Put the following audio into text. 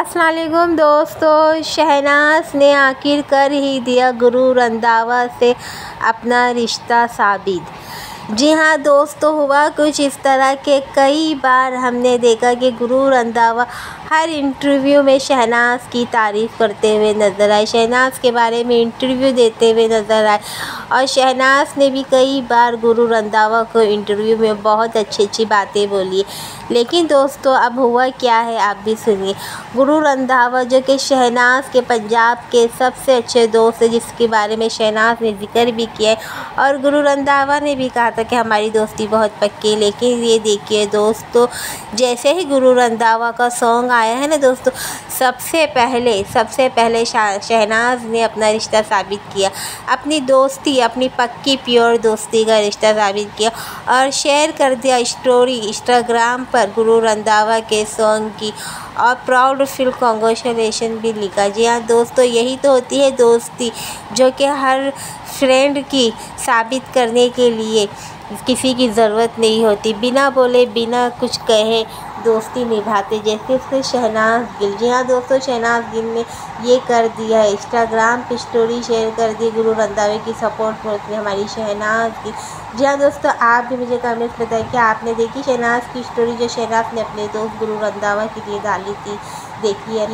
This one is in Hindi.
असलकुम दोस्तों शहनाज ने आखिर कर ही दिया गुरु रंधावा से अपना रिश्ता साबित। जी हाँ दोस्तों, हुआ कुछ इस तरह के कई बार हमने देखा कि गुरु रंधावा हर इंटरव्यू में शहनाज की तारीफ़ करते हुए नज़र आए। शहनाज के बारे में इंटरव्यू देते हुए नज़र आए। और शहनाज ने भी कई बार गुरु रंधावा को इंटरव्यू में बहुत अच्छी अच्छी बातें बोली। लेकिन दोस्तों, अब हुआ क्या है, आप भी सुनिए। गुरु रंधावा जो कि शहनाज के पंजाब के सबसे अच्छे दोस्त हैं, जिसके बारे में शहनाज ने ज़िक्र भी किया है। और गुरु रंधावा ने भी कहा था कि हमारी दोस्ती बहुत पक्की है। लेकिन ये देखिए दोस्तों, जैसे ही गुरु रंधावा का सॉन्ग आया है ना दोस्तों? सबसे पहले सबसे पहले शहनाज ने अपना रिश्ता साबित किया। अपनी दोस्ती, अपनी पक्की प्योर दोस्ती का रिश्ता साबित किया और शेयर कर दिया स्टोरी इंस्टाग्राम पर गुरु रंधावा के सॉन्ग की और प्राउड फील कॉन्ग्रेचुलेशन भी लिखा। जी हाँ दोस्तों, यही तो होती है दोस्ती, जो कि हर फ्रेंड की साबित करने के लिए किसी की ज़रूरत नहीं होती। बिना बोले, बिना कुछ कहे दोस्ती निभाते। जैसे उसने शहनाज गिल। जी हाँ दोस्तों, शहनाज गिल ने ये कर दिया है इंस्टाग्राम पे स्टोरी शेयर कर दी गुरु रंधावे की सपोर्ट करती हमारी शहनाज गिल जी हाँ दोस्तों, आप भी मुझे कमेंट्स बताएँ कि आपने देखी शहनाज की स्टोरी जो शहनाज ने अपने दोस्त गुरु रंधावा के लिए डाली थी देखी है?